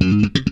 A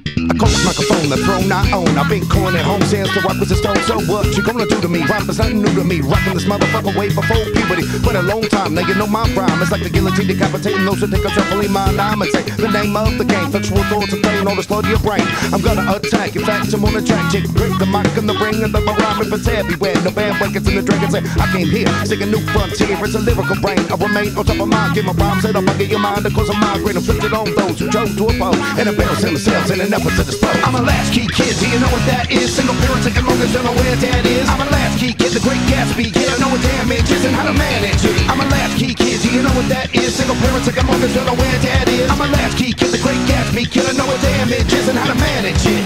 cold microphone, the throne I own. I've been coining home since the rock was a stone. So what you gonna do to me? Rhyme is nothing new to me. Rocking this motherfucker way before puberty. For a long time, now you know my rhyme. It's like the guillotine decapitating those who think I'm my name and say the name of the game. Sexual thoughts and pain, all the to your brain. I'm gonna attack. In fact, I'm on a track. Chick, break the mic and the ring and the rhyme it's everywhere. No band breakers in the dragons. Say, I came here, a new frontier. It's a lyrical brain. I remain on top of mine. Get my rhymes set up. I get your mind because of migraine. I'm flipped on those who chose to oppose. And bells themselves in an effort to. I'm a latchkey kid, do you know what that is? Single parent taking long as you know where dad is. I'm a latchkey kid, the great Gatsby kid. I know what damage is and how to manage it. I'm a latchkey kid, do you know what that is? Single parent taking long as you know where dad is. I'm a latchkey kid, the great Gatsby kid. I know what damage is and how to manage it.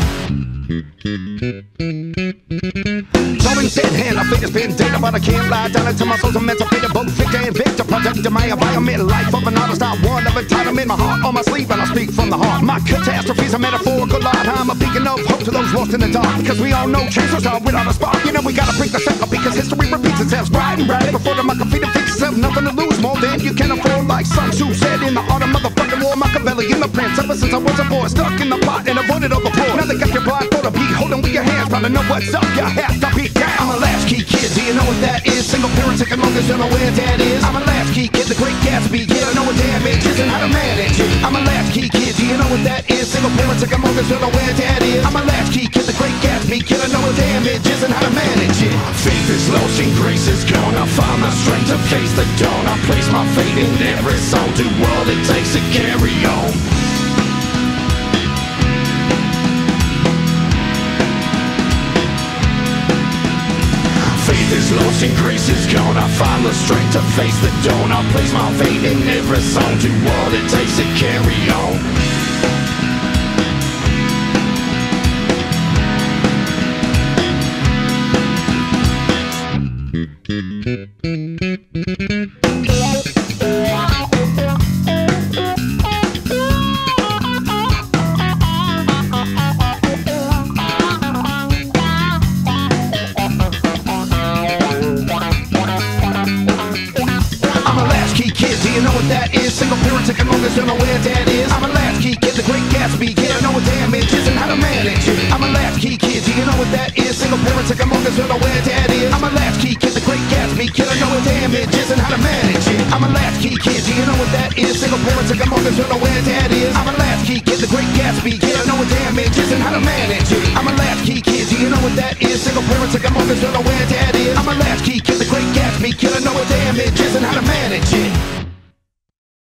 Throwing said hand, I figure's been data, but I can't lie down into my soul's a mental figure, both victor and victor, product of my environment, life of an artist, I one of entitlement, my heart on my sleeve, and I speak from the heart. My catastrophe's a metaphorical lie, I'm a beacon of hope to those lost in the dark, because we all know change was without a spark, you know we gotta break the cycle, because history repeats itself, right and right, before the Machiavelli fix itself, nothing to lose, more than you can afford, like Sun Tzu said in the art of motherfucking war, Machiavelli in the prince, ever since I was a boy, stuck in the pot and avoided all the poor, now they got your blind the beat, holding with your hands, trying to know what's up, you have to be down. I'm a latchkey kid, do you know what that is? Single parent you know where dad is. I'm a latchkey kid, the great Gatsby, yeah, I know what damage is and how to manage it. I'm a latchkey Single parent taking long as you know where dad is. I'm a latchkey kid, the great Gatsby, kid, I know what damage is and how to manage it. Faith is lost and grace is gone. I find my strength to face the dawn. I place my faith in every song. Do all it takes to carry on. Faith is lost and grace is gone. I find the strength to face the dawn. I place my faith in every song. Do all it takes to carry on. I'm a latchkey kid, do you know what that is? Single parent taking long as you know what that is? Single parent taking mom to don't know where dad is. I'm a latchkey kid, the great Gatsby, kid, I know what damage is and how to manage it. I'm a latchkey kid, do you know what that is? Single parent taking long as you know where dad is. I'm a latchkey kid, the great Gatsby, kid, I know what damage is and how to manage it. I'm a latchkey kid, do you know what that is? Single parent taking long as you know where dad is. A